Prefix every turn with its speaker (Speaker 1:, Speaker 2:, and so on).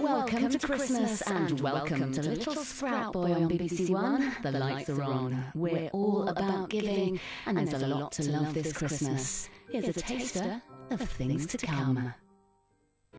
Speaker 1: Welcome to Christmas and welcome to Little Sprout Boy on BBC One. The lights are on. We're all about giving, and there's a lot to love this Christmas. Here's a taster of things to come.